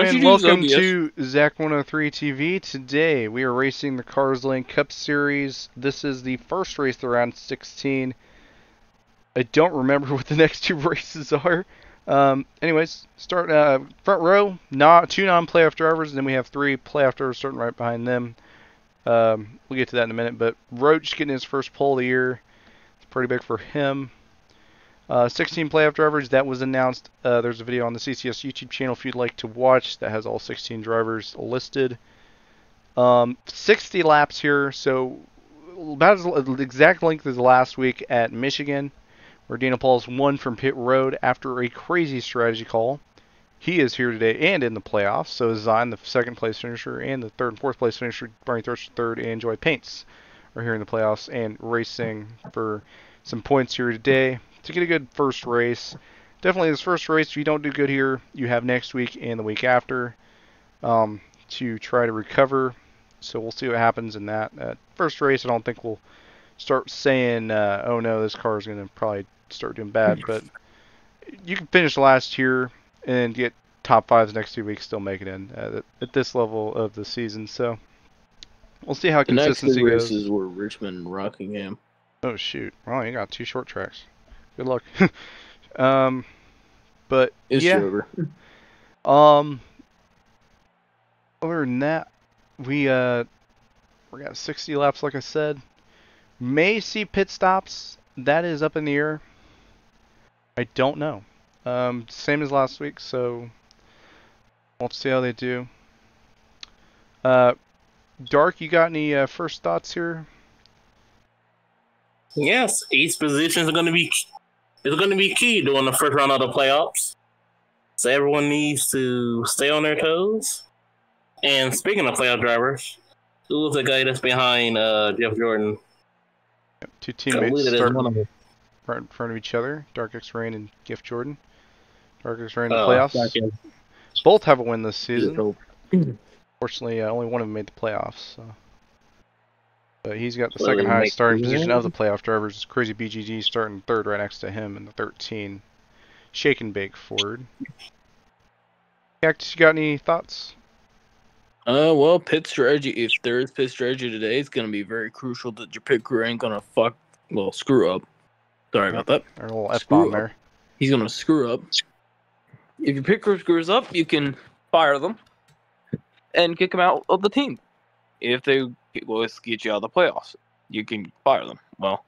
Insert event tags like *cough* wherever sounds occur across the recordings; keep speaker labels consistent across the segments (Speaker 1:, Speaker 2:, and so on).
Speaker 1: And welcome to Zak103 TV. Today we are racing the Cars Lane Cup Series. This is the first race of round 16. I don't remember *laughs* what the next two *laughs* races are. Um, anyways, start uh, front row. Not two non-playoff drivers, and then we have three playoff drivers starting right behind them. Um, we'll get to that in a minute. But Roach getting his first pole of the year. It's pretty big for him. Uh, 16 playoff drivers that was announced. Uh, there's a video on the CCS YouTube channel if you'd like to watch that has all 16 drivers listed. Um, 60 laps here, so about as the exact length as last week at Michigan, where Dana Pauls won from pit road after a crazy strategy call. He is here today and in the playoffs. So is Zion, the second place finisher, and the third and fourth place finisher, Barney Thrush third, and Joy Paints are here in the playoffs and racing for some points here today to get a good first race. Definitely this first race, if you don't do good here, you have next week and the week after um, to try to recover. So we'll see what happens in that. Uh, first race, I don't think we'll start saying, uh, oh no, this car is going to probably start doing bad. *laughs* But you can finish last here and get top fives next two weeks, still make it in uh, at this level of the season. So we'll see how
Speaker 2: The next
Speaker 1: consistency
Speaker 2: two
Speaker 1: goes.
Speaker 2: races were Richmond and Rockingham.
Speaker 1: Oh shoot! Well, you got two short tracks. Good luck. *laughs* um, but
Speaker 2: It's
Speaker 1: yeah.
Speaker 2: over.
Speaker 1: Um. Other than that, we uh, we got 60 laps, like I said. May see pit stops. That is up in the air. I don't know. Um, same as last week, so we'll see how they do. Uh, Dark, you got any uh, first thoughts here?
Speaker 3: Yes, each position is going to be is going to be key during the first round of the playoffs. So everyone needs to stay on their toes. And speaking of playoff drivers, who was the guy that's behind uh, Jeff Jordan?
Speaker 1: Two teammates start right in front of each other. Dark X Rain and Jeff Jordan. Dark X Rain in the
Speaker 3: Oh,
Speaker 1: playoffs. Both have a win this season. Fortunately, uh, only one of them made the playoffs. So. But he's got the
Speaker 3: Well,
Speaker 1: second highest starting
Speaker 3: the
Speaker 1: position of the playoff drivers. Crazy BGG starting third right next to him in the 13. Shake and bake Ford. Cactus, you got any thoughts?
Speaker 2: Uh, well, pit strategy. If there is pit strategy today, it's gonna be very crucial that your pit crew ain't gonna fuck. Well, screw up. Sorry about that.
Speaker 1: Or a little F bomb there.
Speaker 2: He's gonna screw up. If your pit crew screws up, you can fire them and kick them out of the team. If they well, let's get you out of the playoffs, you can fire them. Well,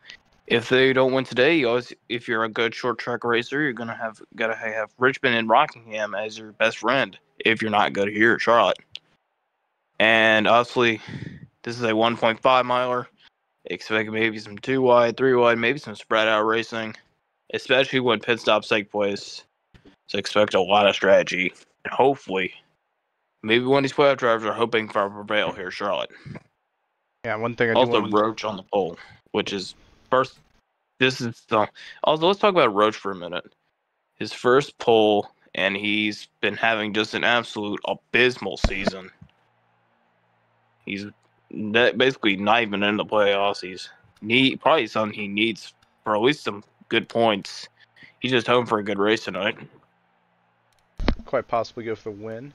Speaker 2: if they don't win today, you always if you're a good short track racer, you're gonna have gotta have Richmond and Rockingham as your best friend. If you're not good here at Charlotte, and obviously, this is a 1.5 miler. Expect maybe some two wide, three wide, maybe some spread out racing, especially when pit stops take place. So expect a lot of strategy. And hopefully, maybe one of these playoff drivers are hoping for a prevail here, Charlotte.
Speaker 1: Yeah, one thing I do
Speaker 2: Also,
Speaker 1: to
Speaker 2: Roach on the pole, which is first. This is the. Also, let's talk about Roach for a minute. His first pole, and he's been having just an absolute abysmal season. He's basically not even in the playoffs. He's need probably something he needs for at least some good points. He's just home for a good race tonight.
Speaker 1: quite possibly go for the win.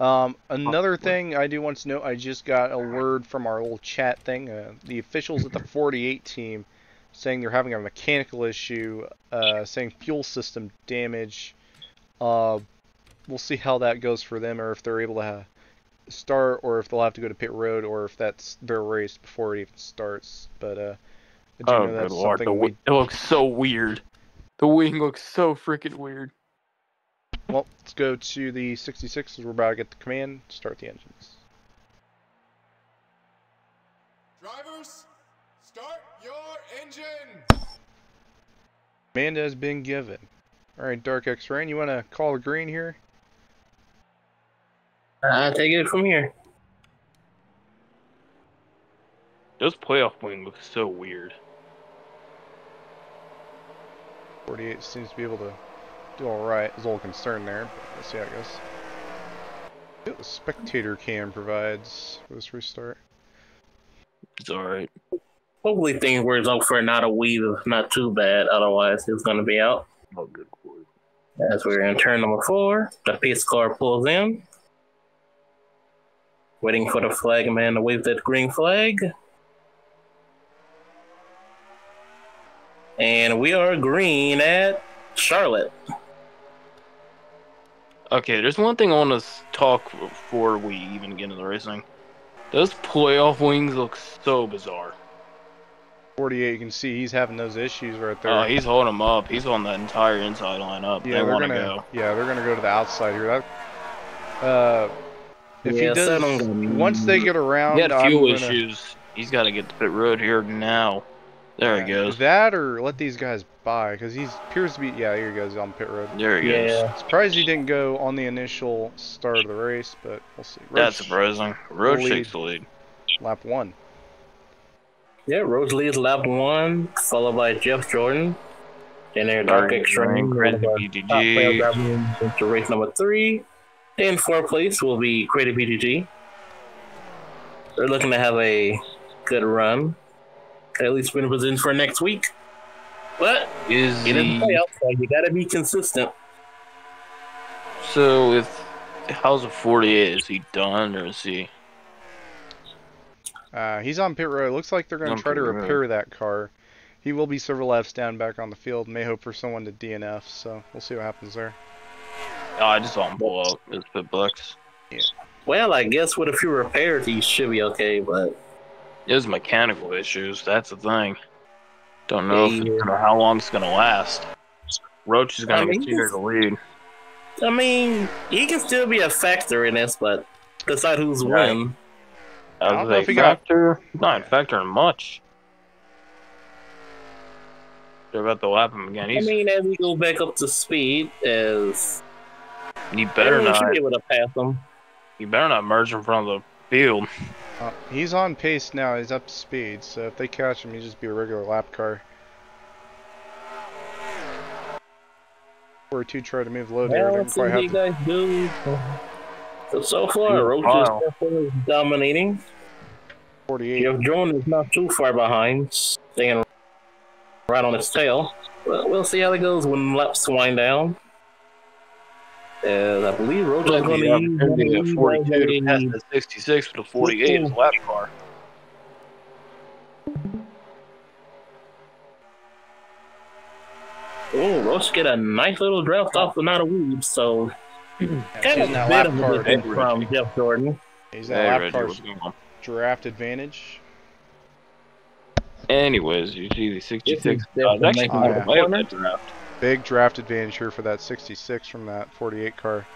Speaker 1: Um, another thing I do want to note, I just got a word from our little chat thing. Uh, the officials at the *laughs* 48 team saying they're having a mechanical issue, uh, saying fuel system damage. Uh, we'll see how that goes for them, or if they're able to start, or if they'll have to go to pit road, or if that's their race before it even starts. But uh, I do
Speaker 2: Oh,
Speaker 1: know
Speaker 2: good lord! The
Speaker 1: something
Speaker 2: wi- it looks so weird. The wing looks so freaking weird.
Speaker 1: Well, let's go to the 66 as we're about to get the command to start the engines.
Speaker 4: Drivers, start your engine!
Speaker 1: Command has been given. Alright, Dark X Rain, you want to call the green here?
Speaker 3: Uh, I'll take it from here.
Speaker 2: Those playoff wing looks so weird.
Speaker 1: 48 seems to be able to do alright. There's a little concern there, but let's see how it goes. See what the spectator cam provides for this restart.
Speaker 2: It's alright.
Speaker 3: Hopefully things works out for not a weave, not too bad. Otherwise, it's going to be out.
Speaker 2: Oh, good lord.
Speaker 3: As we're in turn number four, the pace car pulls in. Waiting for the flag man to wave that green flag. And we are green at Charlotte.
Speaker 2: Okay, there's one thing I want to talk before we even get into the racing. Those playoff wings look so bizarre.
Speaker 1: 48, you can see he's having those issues right there.
Speaker 2: Oh, he's holding them up. He's on the entire inside line up.
Speaker 1: yeah,
Speaker 2: they
Speaker 1: they're
Speaker 2: want to
Speaker 1: gonna.
Speaker 2: go.
Speaker 1: Yeah, they're gonna go to the outside here. That, uh, if
Speaker 3: Yeah,
Speaker 1: he does,
Speaker 3: so
Speaker 1: once they get around,
Speaker 2: he had fuel
Speaker 1: gonna...
Speaker 2: issues. He's got to get to pit road here now. There he goes.
Speaker 1: That or let these guys by because he appears to be. Yeah, here he goes on pit road.
Speaker 2: There he goes.
Speaker 3: Yeah.
Speaker 1: Surprised he didn't go on the initial start of the race, but we'll see.
Speaker 2: That's
Speaker 1: Roach,
Speaker 2: surprising. Roach
Speaker 1: lead.
Speaker 2: takes the lead.
Speaker 1: lap one.
Speaker 3: Yeah, Rose leads lap one, followed by Jeff Jordan. Then their Dark X Rain,
Speaker 2: Credit
Speaker 3: one of our top player
Speaker 2: BDG.
Speaker 3: drivers into race number three. In fourth place will be Credit BGG. They're looking to have a good run. At least win in for next week. But
Speaker 2: Is
Speaker 3: it is
Speaker 2: he...
Speaker 3: playoffs, so you gotta be consistent.
Speaker 2: So if how's a 48? Is he done or is he?
Speaker 1: Uh, he's on pit road. Looks like they're going
Speaker 2: On
Speaker 1: to try to
Speaker 2: pit road.
Speaker 1: repair that car. He will be several laps down back on the field. May hope for someone to DNF, so we'll see what happens there.
Speaker 2: Oh, I just saw him pull out his pit box.
Speaker 3: Well, I guess with a few repairs, he should be okay. But
Speaker 2: It was mechanical issues. That's the thing. Don't know if
Speaker 3: Yeah.
Speaker 2: it's gonna, how long it's gonna last. Roach is gonna
Speaker 3: I mean,
Speaker 2: continue to lead.
Speaker 3: I mean, he can still be a factor in this, but decide who's
Speaker 2: Right.
Speaker 3: win.
Speaker 1: I don't
Speaker 2: As
Speaker 1: know if he got-
Speaker 2: factor, not factoring much. They're about to lap him again.
Speaker 3: I mean, as we go back up to speed, as
Speaker 2: he better
Speaker 3: everyone should
Speaker 2: not.
Speaker 3: be able to pass him.
Speaker 2: He better not merge in front of the field.
Speaker 1: Uh, he's on pace now. He's up to speed, so if they catch him, he'll just be a regular lap car. Or two try to move low there.
Speaker 3: Well,
Speaker 1: Didn't
Speaker 3: let's see
Speaker 1: quite
Speaker 3: what
Speaker 1: have
Speaker 3: guys do. So, so far,
Speaker 2: Yeah,
Speaker 3: Roach
Speaker 2: wow.
Speaker 3: is dominating.
Speaker 1: 48.
Speaker 3: Jeff Jordan is not too far behind, staying right on his tail. But we'll see how it goes when laps wind down. As I believe Roach is going to use
Speaker 2: It'd be a 42 to
Speaker 3: a-
Speaker 2: pass the 66 with a 48 in a lap car.
Speaker 3: Oh, Roach get a nice little draft off the not of weed, so
Speaker 1: Yeah,
Speaker 3: kind
Speaker 1: he's
Speaker 3: of a bit of a
Speaker 1: car.
Speaker 3: difference from Jeff Jordan.
Speaker 1: He's in
Speaker 2: Hey,
Speaker 1: that lap
Speaker 2: Reggie,
Speaker 1: car
Speaker 2: what's going on?
Speaker 1: draft advantage.
Speaker 2: Anyways, you see the 66.
Speaker 3: This
Speaker 2: Uh, it's actually
Speaker 1: definitely
Speaker 2: going
Speaker 1: my
Speaker 2: that draft.
Speaker 1: Big draft advantage here for that 66 from that 48 car.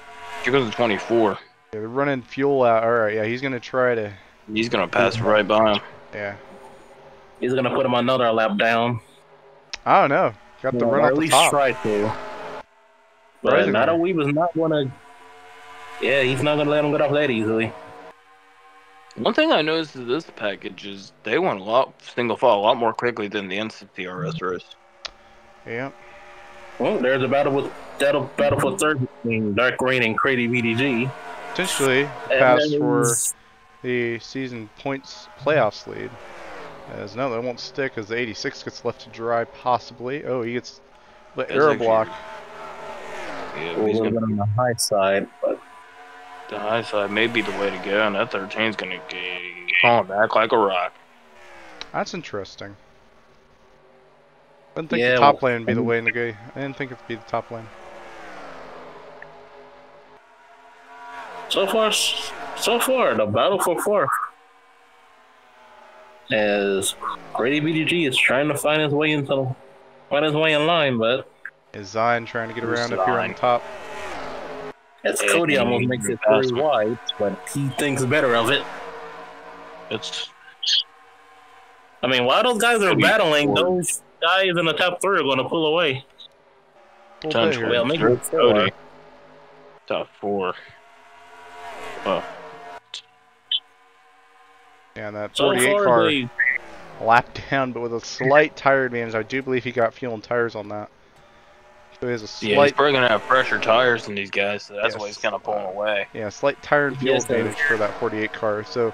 Speaker 2: Here goes the 24.
Speaker 1: Yeah, they're running fuel out. All right, yeah, he's gonna try to.
Speaker 2: He's gonna pass right by him.
Speaker 1: Yeah,
Speaker 3: He's going to put him another lap down.
Speaker 1: I don't know. Got the
Speaker 3: or
Speaker 1: run
Speaker 3: at
Speaker 1: off the
Speaker 3: least
Speaker 1: top.
Speaker 3: try to. But
Speaker 1: Surprisingly.
Speaker 3: not a weed was not going to. Yeah, he's not going to let him get off that easily.
Speaker 2: One thing I noticed with this package is they went a lot single file a lot more quickly than the NCTRS race.
Speaker 1: Yeah,
Speaker 3: Well, there's a battle with battle battle for third between Dark Rain and Crazy BDG.
Speaker 1: potentially pass for the season points playoffs lead. As no, that won't stick as the 86 gets left to dry. Possibly. Oh, he gets the
Speaker 2: That's
Speaker 1: air block.
Speaker 2: Yeah,
Speaker 3: a
Speaker 2: he's
Speaker 3: little
Speaker 2: gonna,
Speaker 3: bit on the high side, but
Speaker 2: the high side may be the way to go, and that 13's gonna get falling back like a rock.
Speaker 1: That's interesting. I didn't think
Speaker 3: Yeah,
Speaker 1: the top
Speaker 3: well,
Speaker 1: lane would be the way in the game. I didn't think it'd be the top lane.
Speaker 3: so far, so far, the battle for fourth. As Crazy BDG is trying to find his way into find his way in line, but
Speaker 1: Is Zion trying to get
Speaker 2: Who's
Speaker 1: around up here on the top?
Speaker 3: as Cody
Speaker 2: he
Speaker 3: almost makes it
Speaker 2: pass
Speaker 3: wide, but he thinks better of it.
Speaker 2: It's
Speaker 3: I mean, while those guys are battling, those guys in the top three are going to pull away.
Speaker 1: Full day
Speaker 2: Potentially.
Speaker 3: Well, maybe
Speaker 2: Drake
Speaker 3: four.
Speaker 2: Cody. top four. Oh,
Speaker 1: Yeah, and that 48
Speaker 3: far,
Speaker 1: car
Speaker 3: they,
Speaker 1: lapped down, but with a slight tire advantage. I do believe he got fuel and tires on that. So he has a slight...
Speaker 2: yeah, he's
Speaker 1: slight,
Speaker 2: probably gonna have fresher tires than these guys, so that's why he's kind of pulling away.
Speaker 1: yeah, slight tire and fuel
Speaker 3: Yes,
Speaker 1: advantage for that 48 car. So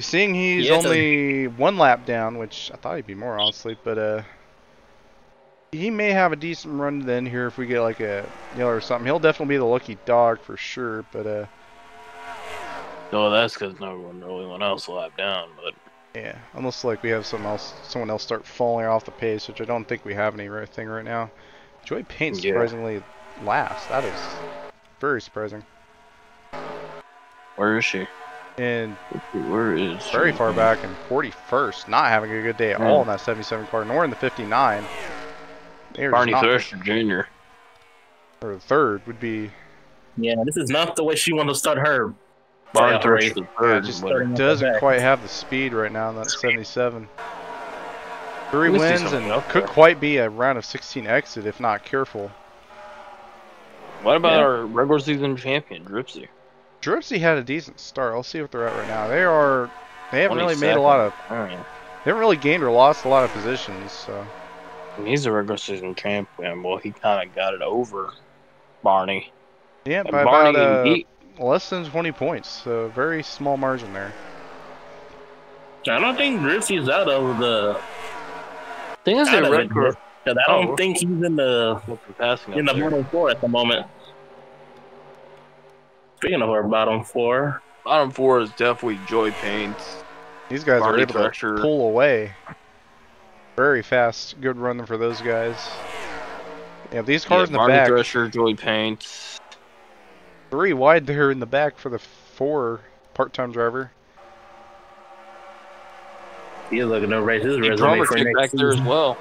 Speaker 1: you're seeing he's
Speaker 3: sir.
Speaker 1: only one lap down, which I thought he'd be more honestly, but uh, he may have a decent run then here if we get like a yellow or something. He'll definitely be the lucky dog for sure. But uh,
Speaker 2: No, that's because no one really one else have down. But
Speaker 1: yeah, unless like we have someone else, someone else start falling off the pace, which I don't think we have any right thing right now. Joy Paint
Speaker 2: Yeah.
Speaker 1: surprisingly last. That is very surprising.
Speaker 2: where is she?
Speaker 1: And
Speaker 2: Where is
Speaker 1: very far back in 41st, not having a good day at
Speaker 2: Mm.
Speaker 1: all in that 77 car, nor in the 59.
Speaker 2: Barney
Speaker 1: not-
Speaker 2: Jr.
Speaker 1: or the third would be
Speaker 3: Yeah, this is not the way she wanted to start her.
Speaker 2: Barney
Speaker 3: playoff race.
Speaker 2: Thresher
Speaker 1: Yeah,
Speaker 2: third.
Speaker 1: just
Speaker 2: but-
Speaker 3: starting off
Speaker 1: doesn't quite have the speed right now in that 77. Three
Speaker 2: Let me see
Speaker 1: wins and could
Speaker 2: there.
Speaker 1: quite be a round of 16 exit if not careful.
Speaker 2: What about
Speaker 3: Yeah.
Speaker 2: our regular season champion, Dripsy?
Speaker 1: Dripsy had a decent start. I'll see what they're at right now. They are they haven't really made a lot of
Speaker 2: Alright.
Speaker 1: they haven't really gained or lost a lot of positions. So
Speaker 2: And he's a regular season champion. Well, he kind of got it over Barney.
Speaker 1: yeah,
Speaker 2: And
Speaker 1: by
Speaker 2: Barney,
Speaker 1: about uh,
Speaker 2: he,
Speaker 1: less than 20 points. So very small margin there.
Speaker 3: I don't think Dripsy's out of the.
Speaker 2: thing is,
Speaker 3: Out
Speaker 2: they
Speaker 3: of it,
Speaker 2: record
Speaker 3: I don't
Speaker 2: Oh.
Speaker 3: think he's in the
Speaker 2: for passing
Speaker 3: in the
Speaker 2: there.
Speaker 3: bottom four at the moment. Speaking of our bottom four,
Speaker 2: Bottom four is definitely Joy Paints.
Speaker 1: These guys
Speaker 2: Barney
Speaker 1: are able
Speaker 2: Thresher.
Speaker 1: to pull away very fast. Good run for those guys. Yeah, these cars in the
Speaker 2: Barney
Speaker 1: back,
Speaker 2: Thresher, Joy Paints.
Speaker 1: three wide there in the back for the four part-time driver.
Speaker 3: he's looking to raise his
Speaker 2: Big
Speaker 3: resume
Speaker 2: drummer
Speaker 3: for
Speaker 2: chick
Speaker 3: next
Speaker 2: back there as well.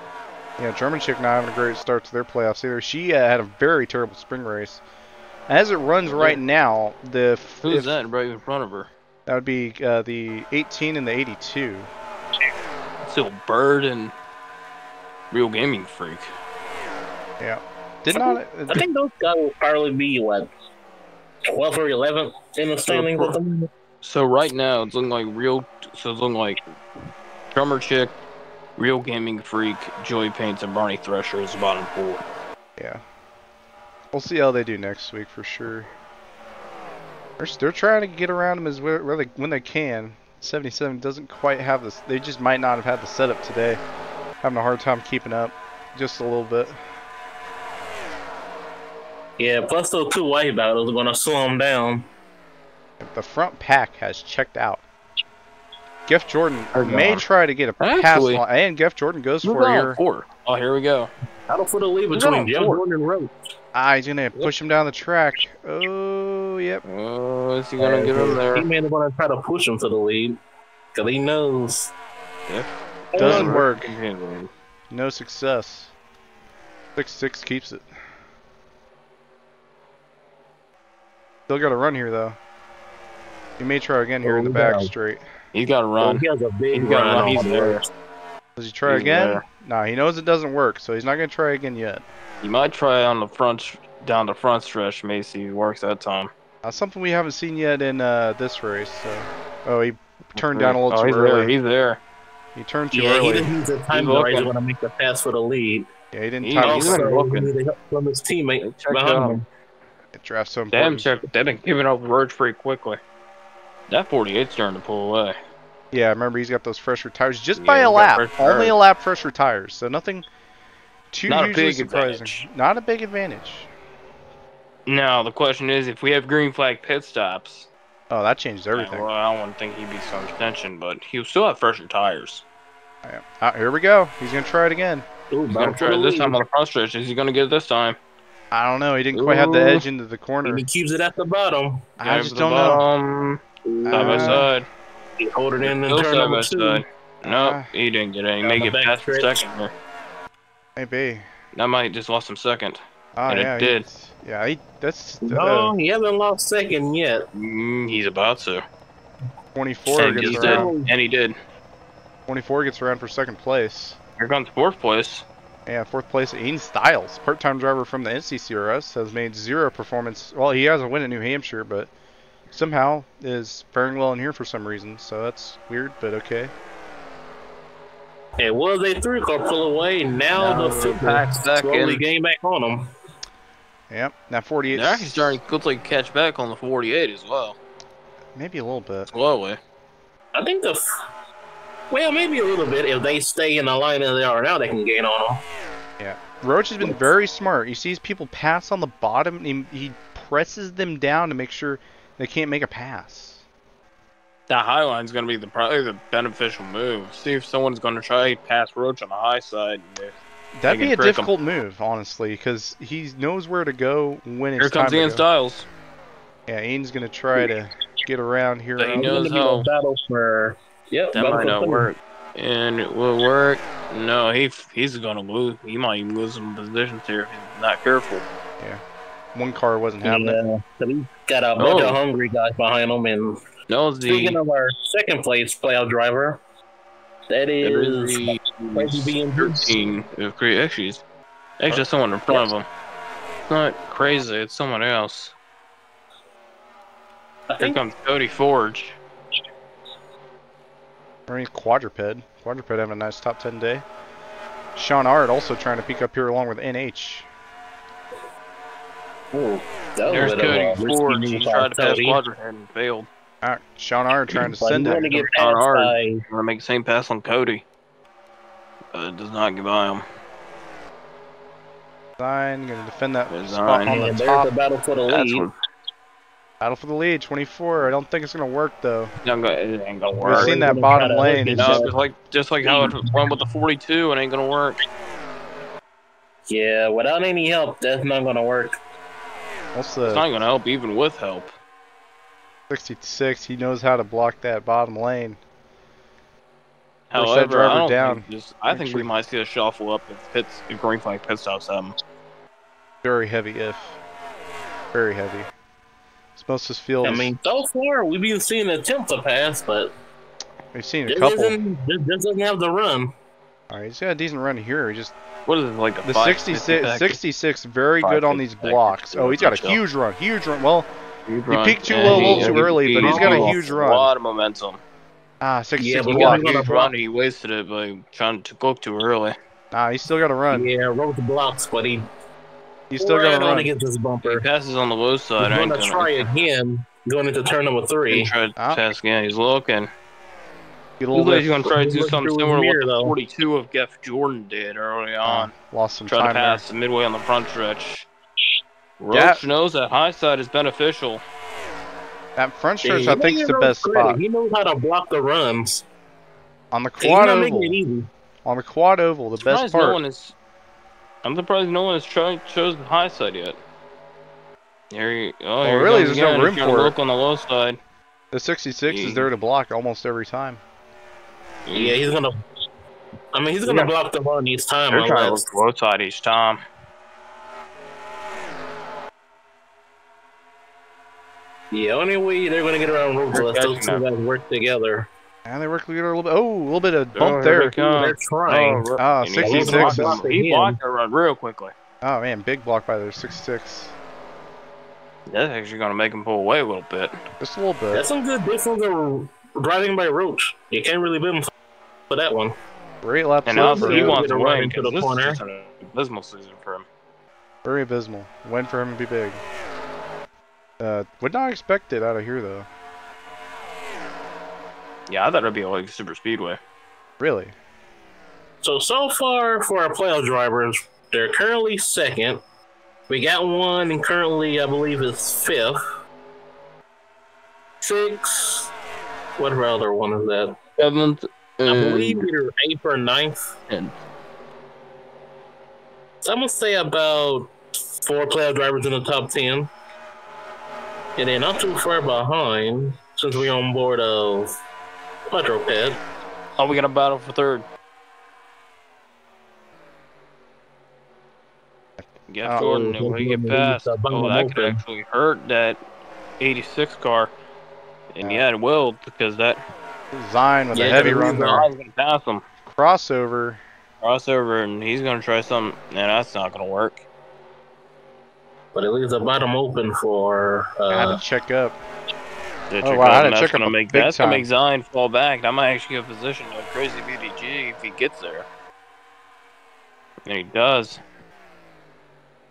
Speaker 1: Yeah, German chick not having a great start to their playoffs either. She uh, had a very terrible spring race. As it runs right now, the
Speaker 2: Who's
Speaker 1: if-
Speaker 2: that right in front of her?
Speaker 1: That would be uh, the 18 and the 82.
Speaker 2: Still Bird and Real Gaming Freak.
Speaker 1: Yeah. Did not.
Speaker 3: I think those guys will probably be what 12th or 11th in the standings at the moment.
Speaker 2: So right now it's looking like real. So it's looking like Drummer Chick, Real Gaming Freak, Joy Paints, and Barney Thresher is the bottom four.
Speaker 1: Yeah. We'll see how they do next week for sure. They're, they're trying to get around them as where, where they, when they can. 77 doesn't quite have this. They just might not have had the setup today. Having a hard time keeping up, just a little bit.
Speaker 3: Yeah, plus those two white battles are gonna slow them down.
Speaker 1: The front pack has checked out. Jeff Jordan
Speaker 2: Or
Speaker 1: may try to get a pass
Speaker 2: Actually-
Speaker 1: line, and Jeff Jordan goes for it
Speaker 2: on
Speaker 1: here.
Speaker 2: four? Oh, here we go.
Speaker 3: Battle for the lead
Speaker 2: Who's on
Speaker 3: between Jeff
Speaker 2: fourth?
Speaker 3: Jordan and Roach.
Speaker 1: Ah, he's gonna push him down the track. Oh, yep.
Speaker 2: Oh, is he gonna get him there?
Speaker 3: He
Speaker 2: there?
Speaker 3: may want to try to push him to the lead because he knows.
Speaker 2: Yep.
Speaker 1: Doesn't work.
Speaker 2: Yeah.
Speaker 1: No success. Six six keeps it. Still got to run here though. He may try again here in the
Speaker 3: Oh,
Speaker 1: back
Speaker 3: yeah.
Speaker 1: straight.
Speaker 2: He's got to
Speaker 3: Oh,
Speaker 2: run.
Speaker 3: he has a big
Speaker 2: He's got
Speaker 3: run.
Speaker 2: run. He's
Speaker 3: on
Speaker 2: there.
Speaker 1: Does he try
Speaker 2: He's
Speaker 1: again?
Speaker 2: there.
Speaker 1: No, he knows it doesn't work, so he's not gonna try again yet.
Speaker 2: You might try on the front, down the front stretch. Maybe see if it works that time.
Speaker 1: Uh, something we haven't seen yet in uh, this race. So. Oh, he turned down a little
Speaker 2: oh,
Speaker 1: too
Speaker 2: he's
Speaker 1: early.
Speaker 2: There. He's there.
Speaker 1: He turned too
Speaker 3: Yeah, he
Speaker 1: early.
Speaker 3: just needs a time
Speaker 2: He's
Speaker 3: to raise
Speaker 2: looking.
Speaker 3: when to make the pass for the lead.
Speaker 1: yeah, he didn't
Speaker 2: He-
Speaker 1: time
Speaker 2: he's
Speaker 1: to
Speaker 2: been
Speaker 3: Also,
Speaker 2: looking.
Speaker 3: help from his teammate
Speaker 2: Check
Speaker 3: behind
Speaker 2: out.
Speaker 3: him.
Speaker 1: get draft so
Speaker 2: Damn,
Speaker 1: important.
Speaker 2: check. They've been giving up Verge pretty quickly. That 48's starting to pull away.
Speaker 1: Yeah, I remember he's got those fresher tires just by a lap. Only a lap fresher tires, so nothing too
Speaker 2: Not a
Speaker 1: hugely
Speaker 2: big
Speaker 1: surprising.
Speaker 2: advantage.
Speaker 1: Not a big advantage.
Speaker 2: Now the question is, if we have green flag pit stops,
Speaker 1: Oh, that changed everything.
Speaker 2: well, I wouldn't think he'd be so much tension, but he'll still have fresher tires.
Speaker 1: Yeah. Ah, here we go. He's gonna try it again.
Speaker 3: Ooh,
Speaker 2: He's gonna try
Speaker 3: the
Speaker 2: this time on the front stretch. Is he gonna get it this time?
Speaker 1: I don't know. He didn't quite have the edge into the corner.
Speaker 3: And he keeps it at the bottom.
Speaker 1: I
Speaker 2: Guy
Speaker 1: just don't know.
Speaker 2: bottom, Side by
Speaker 1: Uh,
Speaker 2: side.
Speaker 3: He hold it in and
Speaker 2: Still
Speaker 3: turn
Speaker 2: side
Speaker 3: number
Speaker 2: by
Speaker 3: two.
Speaker 2: side. No,
Speaker 1: Uh,
Speaker 2: he didn't get any. He
Speaker 3: on
Speaker 2: may get
Speaker 3: back
Speaker 2: past the
Speaker 3: stretch.
Speaker 2: second here.
Speaker 1: Maybe.
Speaker 2: That might just lost him second.
Speaker 1: Oh
Speaker 2: And it
Speaker 1: yeah.
Speaker 2: did.
Speaker 1: Yeah, he, that's
Speaker 3: No,
Speaker 1: uh,
Speaker 3: he hasn't lost second yet.
Speaker 2: Mm, he's about to.
Speaker 1: 24
Speaker 2: And
Speaker 1: gets
Speaker 2: he
Speaker 1: around.
Speaker 2: did. And he did.
Speaker 1: 24 gets around for second place.
Speaker 2: Here comes fourth place.
Speaker 1: Yeah, fourth place, Aiden Styles, part-time driver from the NCCRS, has made zero performance. Well, he has a win in New Hampshire, but somehow is faring well in here for some reason. So that's weird, but okay.
Speaker 3: It was a three car pull away. Now,
Speaker 2: Now
Speaker 3: the
Speaker 2: the
Speaker 3: fifth
Speaker 2: pack
Speaker 3: slowly
Speaker 2: second.
Speaker 3: gain back on him.
Speaker 1: Yep. Now 48.
Speaker 2: They're actually starting to look like catch back on the 48 as well.
Speaker 1: Maybe a little bit.
Speaker 2: Slowly.
Speaker 3: I think the. Well, maybe a little bit. If they stay in the line as they are now, they can gain on him. Yeah.
Speaker 1: Roach has been very smart. He sees people pass on the bottom, and he, he presses them down to make sure they can't make a pass.
Speaker 2: That high line's going to be the probably the beneficial move. See if someone's going to try pass Roach on the high side.
Speaker 1: That'd be a
Speaker 2: can trick 'em.
Speaker 1: difficult move, honestly, because he knows where to go when it's
Speaker 2: Here comes
Speaker 1: time
Speaker 2: Ian
Speaker 1: to go.
Speaker 2: Styles.
Speaker 1: Yeah, Ian's gonna try to get around here.
Speaker 2: But he knows
Speaker 3: be
Speaker 2: how-
Speaker 3: a battle for. Yep,
Speaker 2: That
Speaker 3: battle
Speaker 2: might
Speaker 3: for
Speaker 2: not
Speaker 3: third.
Speaker 2: work. And it will work. No, he he's gonna lose. He might even lose some positions here if he's not careful.
Speaker 1: One car wasn't having it.
Speaker 3: Yeah, so he's got a bunch
Speaker 2: Oh.
Speaker 3: of hungry guys behind them. And
Speaker 2: No,
Speaker 3: speaking
Speaker 2: the
Speaker 3: of our second place playoff driver, that
Speaker 2: there
Speaker 3: is
Speaker 2: is the
Speaker 3: Crazy being
Speaker 2: thirteen of cre- actually, it's actually someone in front of him. It's not crazy. It's someone else.
Speaker 3: I
Speaker 2: Here
Speaker 3: think
Speaker 2: comes Cody Forge.
Speaker 1: Or any quadruped. Quadruped having a nice top 10 day. Sean Art also trying to peek up here along with NH.
Speaker 3: Ooh,
Speaker 2: There's
Speaker 3: a bit of
Speaker 2: Cody
Speaker 3: a risky
Speaker 2: He tried to pass
Speaker 3: Cody.
Speaker 2: Quadrant and failed.
Speaker 1: Alright, Sean Art trying to send
Speaker 3: he's going to
Speaker 1: it.
Speaker 3: get
Speaker 2: Sean
Speaker 3: passed
Speaker 2: Ard.
Speaker 3: by
Speaker 2: I'm gonna make the same pass on Cody. But it does not get by him.
Speaker 1: Design, gonna defend that
Speaker 2: Design.
Speaker 1: spot on
Speaker 3: and
Speaker 1: the
Speaker 3: there's
Speaker 1: top.
Speaker 3: the battle for the lead.
Speaker 1: Battle for the lead, 24. I don't think it's gonna work though.
Speaker 2: No, it ain't gonna work.
Speaker 1: We've seen that bottom lane. It's just
Speaker 2: just like just like how it went with the 42, it ain't gonna work.
Speaker 3: Yeah, without any help, that's not going to work.
Speaker 1: what's
Speaker 2: It's not gonna help even with help.
Speaker 1: 66? He knows how to block that bottom lane. Push that
Speaker 2: However, I don't
Speaker 1: down.
Speaker 2: think this, I
Speaker 1: Make
Speaker 2: think
Speaker 1: sure-
Speaker 2: we might see a shuffle up if pits if green flag pit stops them.
Speaker 1: Very heavy if. Very heavy. Most of this field
Speaker 3: I mean, so far, we've been seeing attempts to pass, but
Speaker 1: we've seen a
Speaker 3: this,
Speaker 1: couple.
Speaker 3: isn't, this, this doesn't have the run.
Speaker 1: Alright, he's got a decent run here. He just
Speaker 2: What is it like
Speaker 1: the 66, 66 very good on these blocks. Oh, he's got a huge run, huge run. Well,
Speaker 2: Huge
Speaker 1: He
Speaker 2: run.
Speaker 1: peaked too
Speaker 2: And
Speaker 1: low, a little too
Speaker 2: he-
Speaker 1: early, but
Speaker 2: he
Speaker 1: he's got a huge run.
Speaker 2: A lot of momentum.
Speaker 1: ah, 66
Speaker 3: Yeah, but
Speaker 2: He got
Speaker 1: block.
Speaker 2: a
Speaker 3: gotta
Speaker 2: huge
Speaker 3: block.
Speaker 2: run. He wasted it by trying to go too early.
Speaker 1: Ah, he's still got to run.
Speaker 3: Yeah, wrote the blocks, but he
Speaker 1: He's still
Speaker 3: right
Speaker 1: got to run.
Speaker 3: against this
Speaker 2: He
Speaker 3: bumper.
Speaker 2: passes on the low side. I
Speaker 3: going
Speaker 2: ain't
Speaker 3: to
Speaker 2: gonna
Speaker 3: try again, going into turn number three.
Speaker 2: tried to
Speaker 1: Ah.
Speaker 2: pass again. He's looking.
Speaker 1: Get a
Speaker 2: Looks
Speaker 1: little
Speaker 2: like he's
Speaker 1: bit.
Speaker 2: gonna try to do something similar to
Speaker 3: mirror,
Speaker 2: what the 42 of Jeff Jordan did early on.
Speaker 1: Ah, lost some
Speaker 2: Try to
Speaker 1: time there.
Speaker 2: pass midway on the front stretch. Roach
Speaker 1: Yeah.
Speaker 2: knows that high side is beneficial.
Speaker 1: That front stretch,
Speaker 3: he
Speaker 1: I think, is the best
Speaker 3: credit.
Speaker 1: spot.
Speaker 3: He knows how to block the runs.
Speaker 1: On the quad
Speaker 3: not making it
Speaker 1: oval. On the quad oval, the best
Speaker 2: Surprised no
Speaker 1: part.
Speaker 2: one is. I'm surprised no one has tried chose the high side yet. Here he, oh, here
Speaker 1: really,
Speaker 2: comes
Speaker 1: there's no room
Speaker 2: He's trying to
Speaker 1: for it.
Speaker 2: Look on the low side.
Speaker 1: The 66 is there to block almost every time.
Speaker 3: Yeah, he's gonna. I mean, he's gonna
Speaker 2: Yeah.
Speaker 3: block the run each time.
Speaker 2: They're trying to
Speaker 3: Unless,
Speaker 2: look low side each time.
Speaker 3: yeah, only way they're gonna get around rules
Speaker 2: They're
Speaker 3: unless those two guys work together.
Speaker 1: And they work together a little bit. Oh, a little bit of
Speaker 2: Oh,
Speaker 1: bump
Speaker 2: here
Speaker 1: there.
Speaker 2: they come.
Speaker 3: They're trying.
Speaker 2: Oh,
Speaker 1: Ah,
Speaker 2: and he-
Speaker 1: 66
Speaker 2: He blocked,
Speaker 1: is-
Speaker 2: he blocked that run real quickly.
Speaker 1: Oh man, big block by there, 66.
Speaker 2: That's actually going to make him pull away a little bit.
Speaker 1: Just a little bit.
Speaker 3: That's some good difference of driving by Roach. You can't really beat him for that one.
Speaker 1: Great lap
Speaker 2: And
Speaker 1: slip
Speaker 2: now he wants to
Speaker 3: run
Speaker 2: win
Speaker 3: into
Speaker 2: because
Speaker 3: the
Speaker 2: this
Speaker 3: corner.
Speaker 2: is just an abysmal season for him.
Speaker 1: Very abysmal. Win for him to be big. Uh, would not expect it out of here though.
Speaker 2: Yeah, I thought it'd be like super speedway.
Speaker 1: Really.
Speaker 3: So so far for our playoff drivers, they're currently second. We got one, and currently I believe is fifth. Six. What other one is that?
Speaker 2: Seventh,
Speaker 3: I
Speaker 2: and
Speaker 3: believe either eighth or ninth.
Speaker 2: tenth.
Speaker 3: So I'm gonna say about four playoff drivers in the top ten. And then not too far behind, since we're on board of Quadruped.
Speaker 2: Oh, we gonna battle for third. Get
Speaker 1: Uh,
Speaker 2: Jordan,
Speaker 3: oh,
Speaker 2: if we get
Speaker 3: oh,
Speaker 2: past,
Speaker 3: oh,
Speaker 2: oh, that could actually hurt that 86 car. And
Speaker 1: Yeah.
Speaker 2: yeah, it will because that
Speaker 1: Zion with
Speaker 3: Yeah,
Speaker 1: a heavy run
Speaker 3: reason
Speaker 1: there.
Speaker 2: guy's gonna pass him
Speaker 1: Crossover.
Speaker 2: crossover, and he's gonna try something. And that's not gonna work.
Speaker 3: But it leaves the bottom open for
Speaker 1: I had
Speaker 3: uh,
Speaker 1: to check up.
Speaker 2: That
Speaker 1: Oh,
Speaker 2: you're
Speaker 1: wow, I had to
Speaker 2: that's
Speaker 1: check up
Speaker 2: gonna
Speaker 1: a
Speaker 2: make that's gonna make Zion fall back. That might actually give a position to Crazy BDG if he gets there. And he does.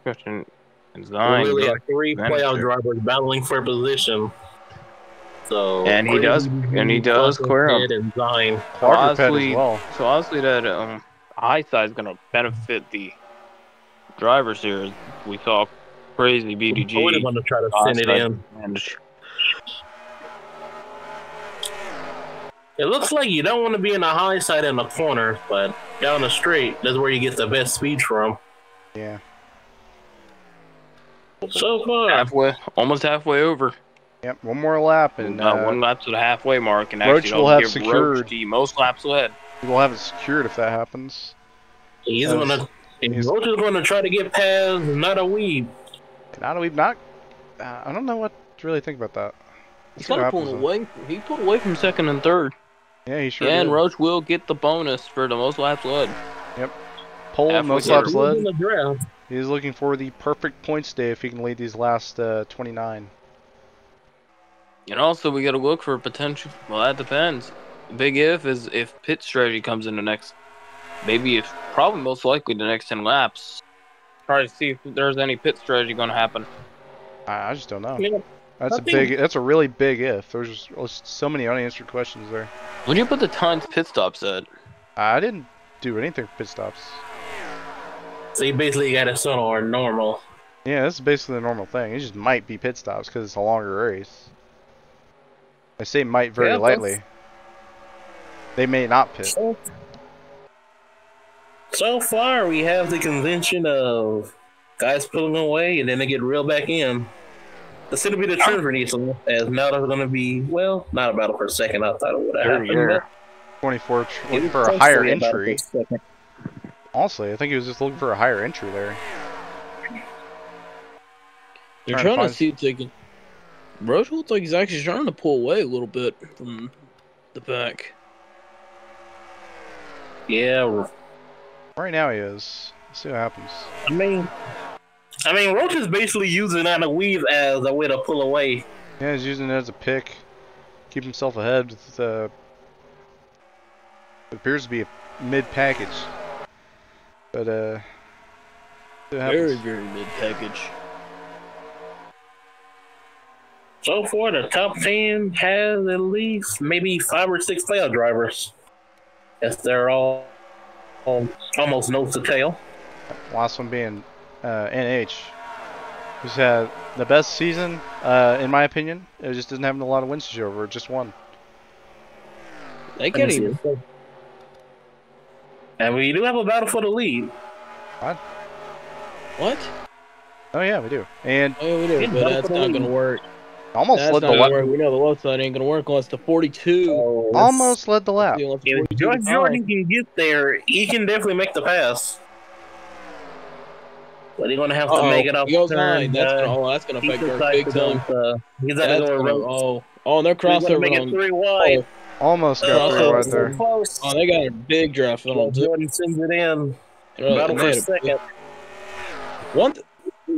Speaker 2: Question and
Speaker 3: we
Speaker 2: Zion.
Speaker 3: really
Speaker 2: yeah.
Speaker 3: have three playoff drivers battling for position. So
Speaker 2: And he does- and he does clear 'em.
Speaker 3: Quadruped And Zion.
Speaker 1: Quadruped
Speaker 2: honestly-
Speaker 1: as well.
Speaker 2: So honestly, that um, high side is gonna benefit the drivers here. We saw crazy
Speaker 3: We're
Speaker 2: BDG.
Speaker 3: going to try to send it in.
Speaker 2: advantage.
Speaker 3: It looks like you don't want to be in the high side in the corner, but down the straight, that's where you get the best speed from.
Speaker 1: Yeah.
Speaker 3: So far,
Speaker 2: Halfway, almost halfway over.
Speaker 1: Yep. One more lap and
Speaker 2: uh,
Speaker 1: uh,
Speaker 2: one lap to the halfway mark, and
Speaker 1: Roach
Speaker 2: actually
Speaker 1: will have secured-
Speaker 2: Roach the most laps ahead.
Speaker 1: we'll have it secured if that happens.
Speaker 3: he's
Speaker 1: Yes.
Speaker 3: gonna.
Speaker 1: He's-
Speaker 3: Roach is going to try to get past not a weed.
Speaker 1: And I don't not. Uh, I don't know what to really think about that.
Speaker 2: He's
Speaker 1: See what
Speaker 2: kind of pulling away. He pulled away from second and third.
Speaker 1: Yeah, he sure
Speaker 2: Yeah, and. Roach will get the bonus for the most laps led. Yep.
Speaker 1: Pole,
Speaker 2: halfway
Speaker 1: most laps
Speaker 3: He's
Speaker 1: led.
Speaker 3: in the draft.
Speaker 1: He's looking for the perfect points day if he can lead these last uh, 29.
Speaker 2: And also, we got to look for potential. Well, that depends. Big if is if pit strategy comes in the next, maybe if probably most likely the next ten laps. Try to see if there's any pit strategy going to happen.
Speaker 1: I, I just don't know.
Speaker 3: Yeah,
Speaker 1: That's a
Speaker 3: I think-
Speaker 1: big. That's a really big if. There's just, oh, there's so many unanswered questions there.
Speaker 2: When you put the times pit stops at,
Speaker 1: I didn't do anything for pit stops.
Speaker 3: So you basically got a set on normal.
Speaker 1: Yeah, this is basically the normal thing. It just might be pit stops because it's a longer race. I say might very
Speaker 3: Yeah, that's-
Speaker 1: lightly. They may not pit.
Speaker 3: So, so far, we have the convention of guys pulling away and then they get reeled back in. This seems to be the trend for these, as now they're going to be, well, not a battle for a second. I thought it would have happened.
Speaker 2: year.
Speaker 1: 24 tr-
Speaker 3: but it
Speaker 1: looking for a higher
Speaker 3: to a battle
Speaker 1: entry.
Speaker 3: for.
Speaker 1: Honestly, I think he was just looking for a higher entry there.
Speaker 2: they're
Speaker 1: Trying to
Speaker 2: trying to
Speaker 1: find-
Speaker 2: see if they can. Roach looks like he's actually trying to pull away a little bit from the back.
Speaker 3: Yeah,
Speaker 1: Right now he is. Let's see what happens.
Speaker 3: I mean, I mean, Roach is basically using that weave as a way to pull away.
Speaker 1: Yeah, he's using it as a pick. Keep himself ahead with uh, it appears to be a mid package. But uh
Speaker 2: Very, very mid package.
Speaker 3: So far, the top 10 has at least maybe five or six playoff drivers. Yes, they're all, all almost nose to tail.
Speaker 1: Last one being uh, NH, who's had the best season, uh, in my opinion. It just doesn't have a lot of wins to show over. Just one.
Speaker 2: They can't even.
Speaker 3: And we do have a battle for the lead.
Speaker 2: What? What?
Speaker 1: Oh yeah, we do. And
Speaker 2: Oh, yeah, we do, but that's not going to work.
Speaker 1: Almost
Speaker 2: That's
Speaker 1: led the lap.
Speaker 2: We know the low side ain't going to work unless the 42.
Speaker 3: Oh,
Speaker 1: Almost led the lap.
Speaker 3: If
Speaker 2: 42
Speaker 3: George Jordan can get there, he can definitely make the pass. But he's going to have to
Speaker 2: Uh-oh,
Speaker 3: make it up.
Speaker 2: he goes
Speaker 3: turn,
Speaker 2: high. That's
Speaker 3: uh,
Speaker 2: gonna, oh, that's gonna affect our big
Speaker 3: to
Speaker 2: time.
Speaker 3: uh, He's got to go with
Speaker 2: gonna, oh, oh, and they're
Speaker 3: He's gonna
Speaker 2: crossover
Speaker 3: make it three wide.
Speaker 1: Almost got
Speaker 2: Cross
Speaker 1: three
Speaker 2: over.
Speaker 1: wide there.
Speaker 3: Close.
Speaker 2: Oh, they got a big draft on them too.
Speaker 3: Jordan sends it in.
Speaker 2: Uh,
Speaker 3: Battle for a second.
Speaker 2: One, th-
Speaker 3: Ooh,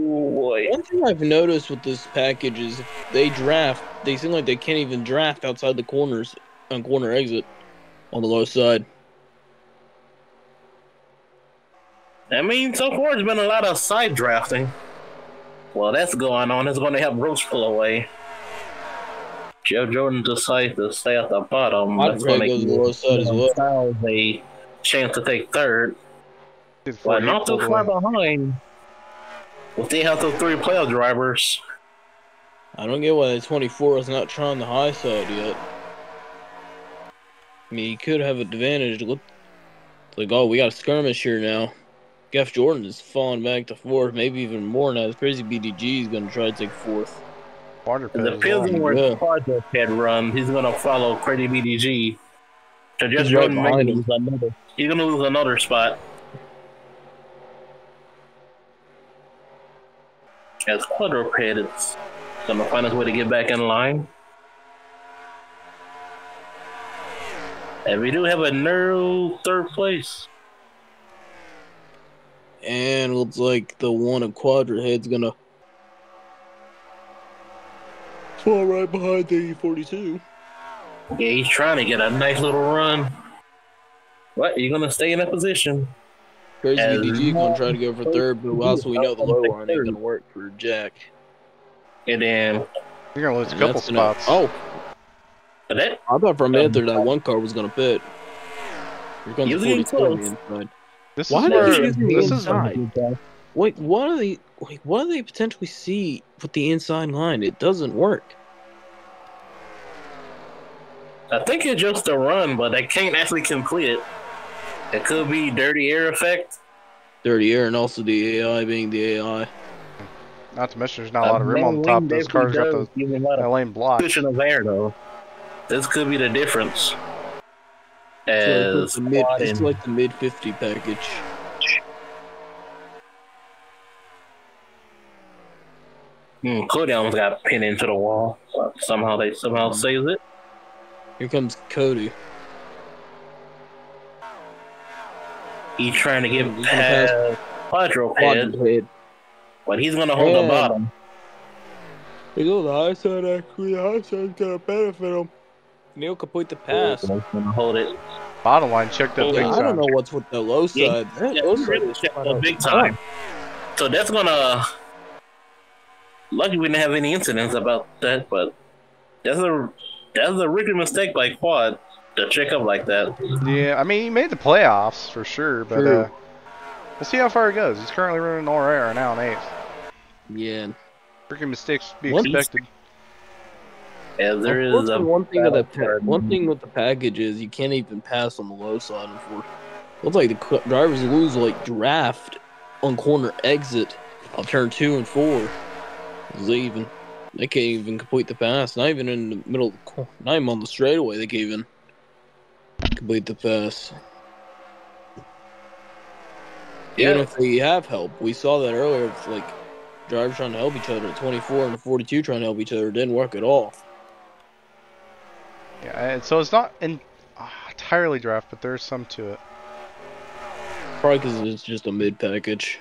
Speaker 3: boy.
Speaker 2: one thing I've noticed with this package is they draft, they seem like they can't even draft outside the corners on corner exit on the low side.
Speaker 3: I mean, so far there's been a lot of side drafting. Well, that's going on. It's going to help Roach pull away. Joe Jordan decides to stay at the bottom.
Speaker 2: I'd
Speaker 3: That's going
Speaker 2: go to the low side as well.
Speaker 3: Styles a chance to take third, but not too far behind. If they have those three playoff drivers,
Speaker 2: I don't get why the 24 is not trying the high side yet. I mean, he could have an advantage. Look, it's like, oh, we got a skirmish here now. Jeff Jordan is falling back to fourth, maybe even more now. This crazy BDG is going to try to take fourth.
Speaker 1: Quadruped
Speaker 3: it
Speaker 1: as
Speaker 3: depends
Speaker 1: well.
Speaker 3: on where
Speaker 2: Yeah.
Speaker 3: Quadro had run. He's going to follow Crazy BDG. So just
Speaker 2: He's right
Speaker 3: Jordan may
Speaker 2: behind him.
Speaker 3: lose another. He's going to lose another spot. As Quadruped going to find his way to get back in line. And we do have a narrow third place.
Speaker 2: And looks like the one of Quadruped's going to fall right behind the 42.
Speaker 3: Yeah, he's trying to get a nice little run. What? You're going to stay in that position.
Speaker 2: Crazy
Speaker 3: And-
Speaker 2: BDG going to try to go for third, but also we know the low line ain't going to work for Jack.
Speaker 3: And then,
Speaker 1: You're gonna lose a couple
Speaker 2: that's gonna-
Speaker 1: spots.
Speaker 2: Oh,
Speaker 3: but that
Speaker 2: I thought for a minute there that um, one car was going to pit. Here comes
Speaker 3: He
Speaker 2: the
Speaker 3: was getting
Speaker 2: 42
Speaker 3: close.
Speaker 2: inside.
Speaker 1: This
Speaker 2: Why
Speaker 1: is
Speaker 2: did
Speaker 1: where
Speaker 2: you use the
Speaker 1: is
Speaker 2: inside? Like, what do they like? What do they potentially see with the inside line? It doesn't work.
Speaker 3: I think it's just a run, but they can't actually complete it. It could be dirty air effect.
Speaker 2: Dirty air, and also the AI being the AI.
Speaker 1: Not to mention, there's not a lot of room on the top. Those cars got those
Speaker 3: Even a lot
Speaker 1: that lane blocked.
Speaker 3: cushion of air, though. This could be the difference. As
Speaker 2: it's, like the mid,
Speaker 3: quad
Speaker 2: it's
Speaker 3: and-
Speaker 2: like the mid fifty package.
Speaker 3: Hmm, Cody almost got pinned into the wall. Somehow they somehow saves it.
Speaker 2: Here comes Cody.
Speaker 3: He's trying to get
Speaker 2: He's gonna pass-
Speaker 3: past quadruped,
Speaker 2: Quadruped.
Speaker 3: but he's gonna hold the
Speaker 2: Yeah.
Speaker 3: bottom.
Speaker 2: They go the high side actually. The high side's gonna benefit him. Neil complete the pass.
Speaker 3: He's gonna hold it.
Speaker 1: Bottom line checked up
Speaker 3: Oh,
Speaker 1: big
Speaker 2: I don't know what's with the low
Speaker 3: Yeah,
Speaker 2: side. That
Speaker 3: Yeah,
Speaker 2: low
Speaker 3: he
Speaker 2: side
Speaker 3: really
Speaker 2: is
Speaker 3: checked
Speaker 2: flat
Speaker 3: big
Speaker 2: tough.
Speaker 3: time. So that's gonna. Lucky we didn't have any incidents about that, but that's a that's a rookie mistake by Quad to check up like that.
Speaker 1: Yeah, I mean, he made the playoffs for sure, but
Speaker 2: True.
Speaker 1: uh, we'll see how far it goes. He's currently running all right right now in eighth.
Speaker 2: Yeah.
Speaker 1: Freaking mistakes to be
Speaker 2: Once-
Speaker 1: expected.
Speaker 3: As there is a
Speaker 2: one thing of the pa- one thing with the package is you can't even pass on the low side. For looks like the drivers lose like draft on corner exit of turn two and four. They even they can't even complete the pass. Not even in the middle. Of the, cor- not even on the straightaway. They can't even complete the pass. Even if they have help, we saw that earlier. It's like drivers trying to help each other at 24 and 42 trying to help each other. It didn't work at all.
Speaker 1: Yeah, and so it's not in, uh, entirely draft, but there's some to it.
Speaker 2: Probably because it's just a mid package.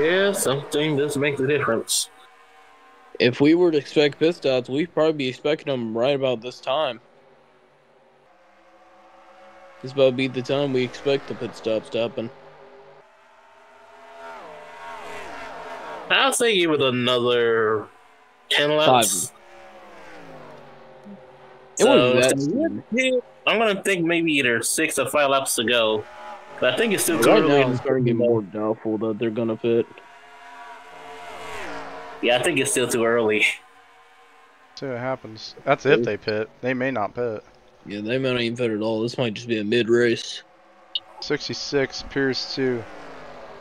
Speaker 3: yeah, something does make the difference.
Speaker 2: If we were to expect pit stops, we'd probably be expecting them right about this time. This about be the time we expect the pit stops to happen.
Speaker 3: I'll say give it another ten laps.
Speaker 2: It wasn't
Speaker 3: So,
Speaker 2: that
Speaker 3: I'm gonna think maybe either six or five laps to go. But I think it's still too
Speaker 2: Right
Speaker 3: early.
Speaker 2: now,
Speaker 3: in
Speaker 2: it's starting to get more doubtful that they're gonna pit.
Speaker 3: Yeah, I think it's still too early.
Speaker 1: See what happens. That's if they pit. They may not pit.
Speaker 2: Yeah, they might not even pit at all. This might just be a mid race.
Speaker 1: 66 Pierce 2.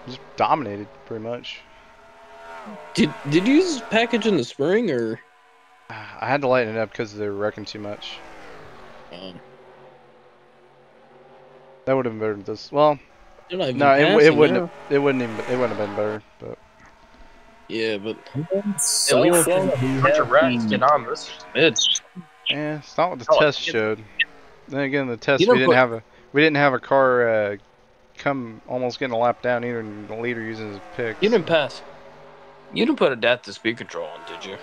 Speaker 1: Just dominated, pretty much.
Speaker 2: Did did you use package in the spring or?
Speaker 1: I had to lighten it up because they were wrecking too much.
Speaker 2: Um,
Speaker 1: That would have been better than this. Well,
Speaker 2: they're not even
Speaker 1: no, it, it wouldn't. Have, it wouldn't even. It wouldn't have been better. But
Speaker 2: Yeah, but
Speaker 3: So
Speaker 2: we were
Speaker 3: far,
Speaker 2: just
Speaker 3: we
Speaker 2: bunch
Speaker 3: have
Speaker 2: of rats
Speaker 3: been-
Speaker 2: getting on this mid.
Speaker 1: Yeah, it's not what the
Speaker 2: Oh,
Speaker 1: test showed. Then again, the test we didn't
Speaker 2: put-
Speaker 1: have a we didn't have a car uh, come almost getting a lap down either, and the leader using his pick.
Speaker 2: You didn't pass. You didn't put a death to speed control on, did you?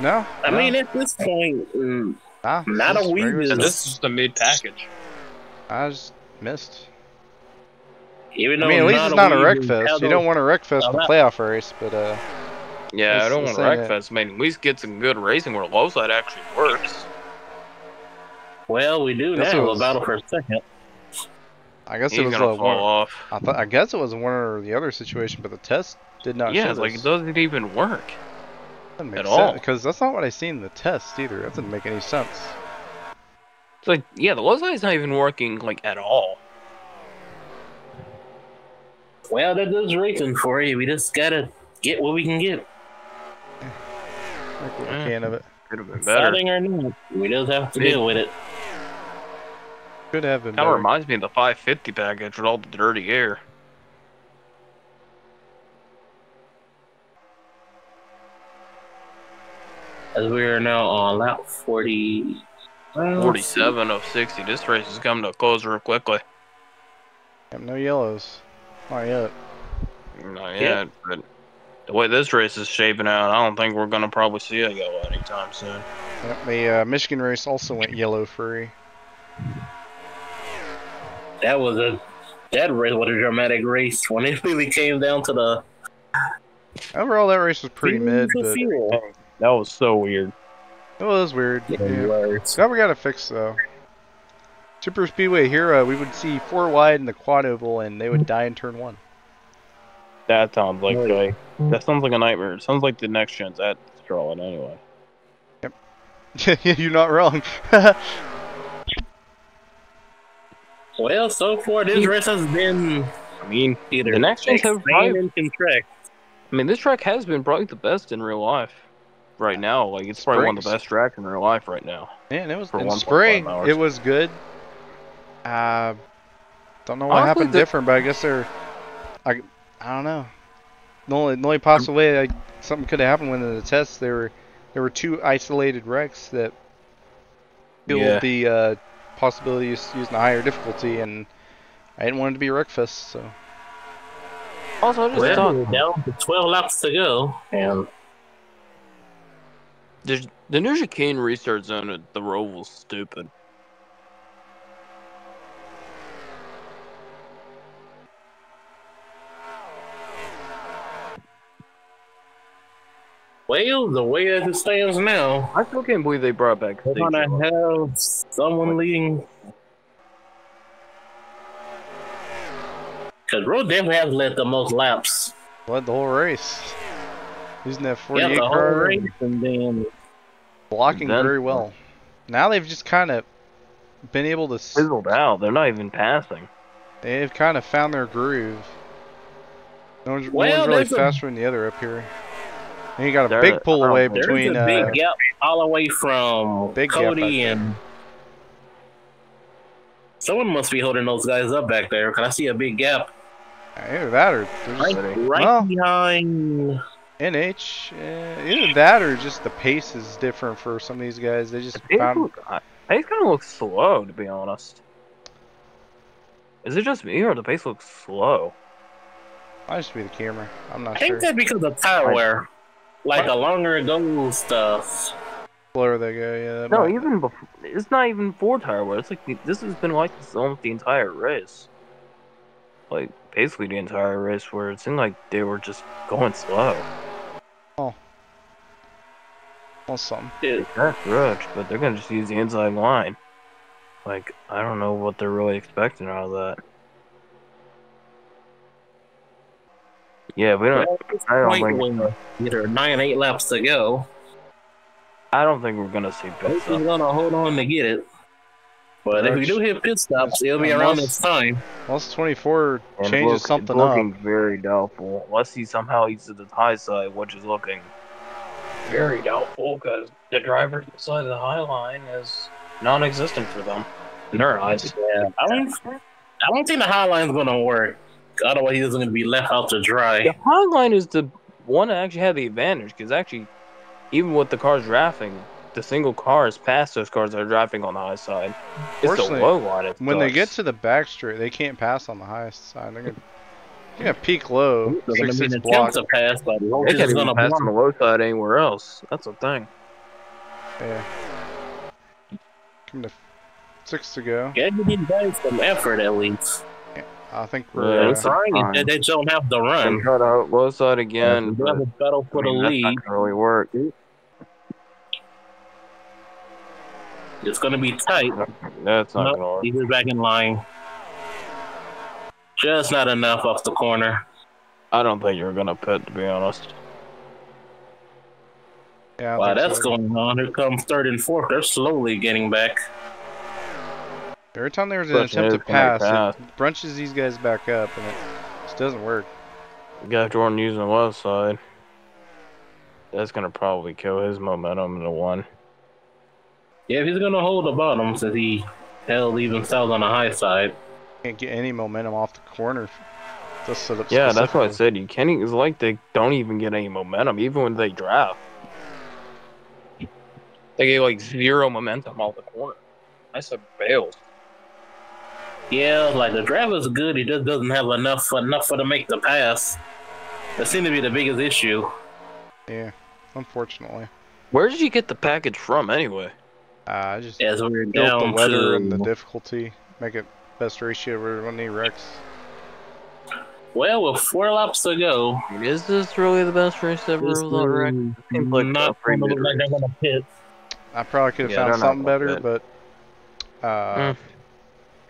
Speaker 1: No.
Speaker 3: I
Speaker 1: no,
Speaker 3: mean, at this point, mm,
Speaker 1: nah,
Speaker 3: not a
Speaker 1: is
Speaker 3: weed
Speaker 1: regular
Speaker 3: is-
Speaker 2: this is the mid package.
Speaker 1: I just missed.
Speaker 3: even though
Speaker 1: I mean, at least it's not a
Speaker 3: weed
Speaker 1: wreck fest. You don't want a wreck fest
Speaker 3: Now
Speaker 1: for
Speaker 3: that-
Speaker 1: playoff race, but uh,
Speaker 2: Yeah, I don't want
Speaker 1: say
Speaker 2: to
Speaker 1: that.
Speaker 2: wreckfest. I mean, at least get some good racing where low side actually works.
Speaker 3: Well, we do
Speaker 1: Guess
Speaker 3: now. A
Speaker 1: was-
Speaker 3: battle for a second.
Speaker 1: I guess
Speaker 2: He's
Speaker 1: it was
Speaker 2: gonna
Speaker 1: a
Speaker 2: fall
Speaker 1: one.
Speaker 2: off.
Speaker 1: I thought I guess it was one or the other situation, but the test did not
Speaker 2: yeah,
Speaker 1: show
Speaker 2: it's like it doesn't even work.
Speaker 1: Doesn't
Speaker 2: at
Speaker 1: sense,
Speaker 2: all.
Speaker 1: because that's not what I seen in the test either. That doesn't make any sense.
Speaker 2: It's like yeah, the low side's not even working like at all.
Speaker 3: Well, that does racing for you. We just gotta get what we can get.
Speaker 1: Like what I
Speaker 2: Yeah.
Speaker 1: can of it.
Speaker 2: Could have been better.
Speaker 3: Exciting or not, we just have to
Speaker 2: Mid-
Speaker 3: deal with it.
Speaker 1: Could have been
Speaker 2: Kind of reminds me of the 550 package with all the dirty air.
Speaker 3: As we are now on lap 40. well,
Speaker 2: 47 of 60. This race is coming to a close real quickly.
Speaker 1: Yep, no yellows. Not yet.
Speaker 2: Not
Speaker 3: Yeah.
Speaker 2: yet, but the way this race is shaping out, I don't think we're gonna probably see a yellow anytime soon.
Speaker 1: Yep, the uh, Michigan race also went yellow free.
Speaker 3: That was a that race was a dramatic race *laughs* when it really came down to the
Speaker 1: Overall, that race was pretty mid, but.
Speaker 2: That was so weird.
Speaker 1: it was weird.
Speaker 3: Yeah,
Speaker 1: Yeah.
Speaker 3: words.
Speaker 1: Now we got to fix though. Super Speedway here, uh, we would see four wide in the quad oval, and they would die in turn one.
Speaker 2: That sounds like
Speaker 3: Right.
Speaker 2: a, that sounds like a nightmare. It sounds like the next gen's at Charlotte anyway. Yep. *laughs*
Speaker 1: You're not wrong. *laughs*
Speaker 3: Well, so far this race has been
Speaker 2: I mean,
Speaker 3: either
Speaker 2: The next gens have
Speaker 3: expand and contract.
Speaker 2: I mean, this track has been probably the best in real life right now. Like, it's probably one of the best tracks in real life right now.
Speaker 1: Man, it was
Speaker 2: For
Speaker 1: in spring.
Speaker 2: hours.
Speaker 1: It was good. Uh, don't know what
Speaker 2: Honestly,
Speaker 1: happened
Speaker 2: the-
Speaker 1: different, but I guess they're. I, I don't know. The only, the only possible way like, something could have happened when in the test there were there were two isolated wrecks that killed
Speaker 2: Yeah.
Speaker 1: the uh, possibility of using a higher difficulty, and I didn't want it to be a wreckfest. So
Speaker 2: Also, I just
Speaker 3: Well,
Speaker 2: thought
Speaker 3: down to 12 laps to go, and
Speaker 2: the, the new chicane restart zone at the was stupid.
Speaker 3: Well, the way as it stands now,
Speaker 2: I still can't believe they brought back. They're
Speaker 3: gonna have someone leading. Because Road definitely has led the most laps.
Speaker 1: led the whole race. Using that
Speaker 3: Yeah,
Speaker 1: 48
Speaker 3: the whole
Speaker 1: car,
Speaker 3: race, and then
Speaker 1: blocking
Speaker 2: Then-
Speaker 1: very well. Now they've just kind of been able to. s-
Speaker 2: Fizzled out. They're not even passing.
Speaker 1: They've kind of found their groove. No one's, no
Speaker 3: Well,
Speaker 1: one's really
Speaker 3: there's a-
Speaker 1: faster than the other up here. And you got a
Speaker 2: There-
Speaker 1: big pull
Speaker 2: I don't
Speaker 1: away
Speaker 2: think-
Speaker 3: there's
Speaker 1: between
Speaker 3: a big
Speaker 1: uh,
Speaker 3: gap all the way from
Speaker 1: big gap
Speaker 3: Cody
Speaker 1: there.
Speaker 3: and. Someone must be holding those guys up back there, because I see a big gap
Speaker 1: either that or there's
Speaker 3: right, right
Speaker 1: Well-
Speaker 3: behind.
Speaker 1: NH. Uh, either that or just the pace is different for some of these guys. They just
Speaker 2: Pace
Speaker 1: found.
Speaker 2: look- I- Pace kind of looks slow, to be honest. Is it just me, or the pace looks slow?
Speaker 1: Might just be the camera. I'm not sure.
Speaker 3: I think
Speaker 1: sure.
Speaker 3: that's because of tire wear. Like a longer it stuff. the
Speaker 1: Slower they go. Yeah. that
Speaker 2: No,
Speaker 1: might-
Speaker 2: even before, it's not even four tire wear. It's like the- this has been like this almost the entire race. Like basically the entire race, where it seemed like they were just going slow. Oh.
Speaker 1: well, something.
Speaker 3: it,
Speaker 2: That's rush, but they're gonna just use the inside line. Like I don't know what they're really expecting out of that. Yeah, we don't.
Speaker 3: well, at
Speaker 2: I don't think-
Speaker 3: when either nine eight laps to go,
Speaker 2: I don't think we're gonna see pit We're
Speaker 3: gonna hold on to get it. But if we do hit pit stops, it'll be around this time.
Speaker 1: Unless 24 changes
Speaker 2: look,
Speaker 1: something
Speaker 2: it's
Speaker 1: up.
Speaker 2: looking very doubtful. Unless he somehow eats to the high side, which is looking very doubtful because the driver side of the high line is non-existent for them in their eyes.
Speaker 3: Yeah, I don't. I don't think the high line's gonna work. Otherwise, he's gonna be left out to dry.
Speaker 2: The high line is the one that actually had the advantage because actually, even with the cars drafting, the single cars past those cars that are drafting on the high side. It's the low line. It
Speaker 1: When they get to the back straight, they can't pass on the highest side. They're gonna, they're gonna peak low,
Speaker 3: There's gonna
Speaker 1: six
Speaker 3: be an
Speaker 1: six
Speaker 3: attempt
Speaker 1: block.
Speaker 3: to pass, but
Speaker 2: they
Speaker 3: Roach
Speaker 2: can't even
Speaker 3: gonna
Speaker 2: pass on the low side anywhere else. That's a thing.
Speaker 1: Yeah. Coming to six to go.
Speaker 3: Yeah, you need guys some effort at least.
Speaker 1: I think we're.
Speaker 2: it's
Speaker 1: Uh,
Speaker 3: Trying
Speaker 2: fine.
Speaker 3: they, they don't have the run.
Speaker 2: try to low side again.
Speaker 3: And
Speaker 2: but,
Speaker 3: have a battle for
Speaker 2: I mean,
Speaker 3: the
Speaker 2: that's
Speaker 3: lead.
Speaker 2: not gonna really work.
Speaker 3: It's gonna be tight.
Speaker 2: That's not
Speaker 3: Nope,
Speaker 2: gonna work.
Speaker 3: he's back in line. Just not enough off the corner.
Speaker 2: I don't think you're gonna pit, to be honest.
Speaker 1: yeah, I
Speaker 3: While that's
Speaker 1: so.
Speaker 3: going on, here comes third and fourth. They're slowly getting back.
Speaker 1: Every time there's an
Speaker 2: Question
Speaker 1: attempt to
Speaker 2: is, can they
Speaker 1: pass,
Speaker 2: pass?
Speaker 1: it bunches these guys back up, and it just doesn't work.
Speaker 2: You got Jordan using the left side. That's gonna probably kill his momentum in the one.
Speaker 3: Yeah, if he's gonna hold the bottom since he held even south on the high side.
Speaker 1: Can't get any momentum off the corner. Just set up
Speaker 2: Yeah, that's what I said. You can't. It's like they don't even get any momentum, even when they draft. They get like zero momentum off the corner. I said bails.
Speaker 3: Yeah, like the driver's good, he just doesn't have enough enough for to make the pass. That seemed to be the biggest issue.
Speaker 1: Yeah, unfortunately.
Speaker 2: Where did you get the package from anyway?
Speaker 1: Uh, I just
Speaker 3: As we're
Speaker 1: built the
Speaker 3: down
Speaker 1: weather and the difficulty, make it best ratio over any wrecks.
Speaker 3: well, with four laps to go.
Speaker 2: Is this really the best race ever
Speaker 3: this
Speaker 2: on wreck? Seems like
Speaker 3: not
Speaker 2: a pretty
Speaker 3: look like they're gonna pit.
Speaker 1: I probably could have
Speaker 2: Yeah,
Speaker 1: found something better,
Speaker 2: fit.
Speaker 1: but uh,
Speaker 2: Mm.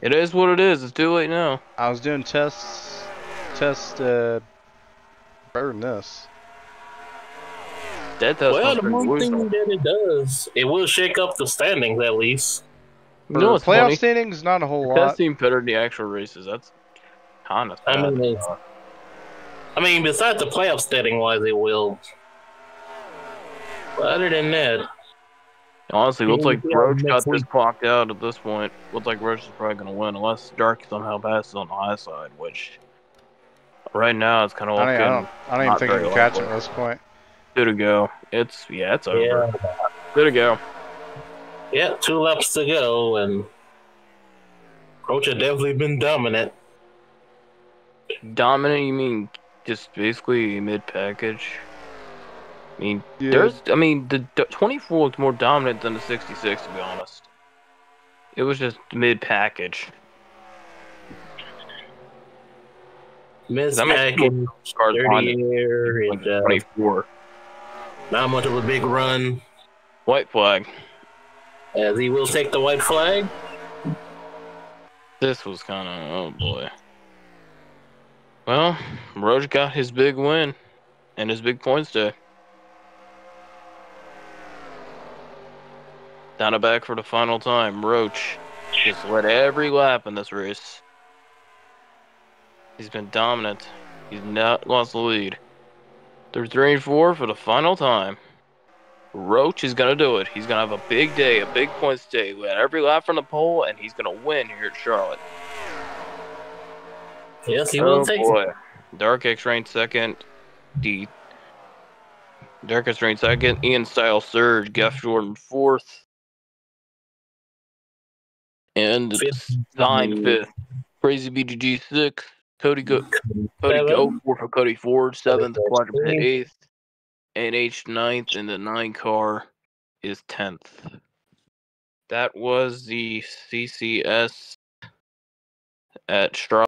Speaker 2: It is what it is. It's too late now.
Speaker 1: I was doing tests, test uh, Better than this.
Speaker 2: Dead test
Speaker 3: well, the
Speaker 2: be
Speaker 3: one
Speaker 2: losing.
Speaker 3: thing that it does, it will shake up the standings at least.
Speaker 2: You
Speaker 1: For
Speaker 2: know what's
Speaker 1: playoff
Speaker 2: funny?
Speaker 1: standings, not a whole
Speaker 2: The
Speaker 1: lot.
Speaker 2: test seemed better than the actual races. That's kind of
Speaker 3: I mean, I mean, besides the playoff standing wise, it will. But other than that,
Speaker 2: Honestly, looks like
Speaker 3: Yeah,
Speaker 2: Roach got this clocked out at this point. Looks like Roach is probably going to win unless Dark somehow passes on the high side, which right now it's kind of
Speaker 1: I don't, I
Speaker 2: looking
Speaker 1: don't, I don't even think he
Speaker 2: very
Speaker 1: can catch him at this point.
Speaker 2: good to go. It's yeah, it's over.
Speaker 3: yeah,
Speaker 2: Good to go.
Speaker 3: yeah, two laps to go, and Roach has definitely been dominant.
Speaker 2: Dominant, you mean just basically mid package? I mean,
Speaker 1: Yeah.
Speaker 2: there's, I mean, the, the 24 looked more dominant than the 66, to be honest. It was just mid package. Makes
Speaker 3: Package,
Speaker 2: Cars behind
Speaker 3: dirty
Speaker 2: it,
Speaker 3: air,
Speaker 2: like
Speaker 3: and uh,
Speaker 2: 24.
Speaker 3: not much of a big run.
Speaker 2: White flag.
Speaker 3: As he will take the white flag.
Speaker 2: This was kind of, oh boy. Well, Roach got his big win and his big points day. Down and back for the final time. Roach just led every lap in this race. He's been dominant. He's not lost the lead. They're three and four for the final time. Roach is gonna do it. He's gonna have a big day, a big points day. Led every lap from the pole, and he's gonna win here at Charlotte.
Speaker 3: Yes, he
Speaker 2: oh
Speaker 3: will take
Speaker 2: boy. Dark X Rain second. D. Dark X Rain second. Ian Styles third. Jeff Jordan fourth. And
Speaker 3: Fifth.
Speaker 2: Stein fifth. Crazy BDG sixth. Cody Go Cody. Go four for Cody Ford seventh. Quadruped eighth. NH ninth, and the nine car is tenth. That was the CCS at Stroud.